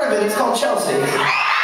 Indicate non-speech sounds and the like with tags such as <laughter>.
heard of it, it's called Chelsea. <laughs>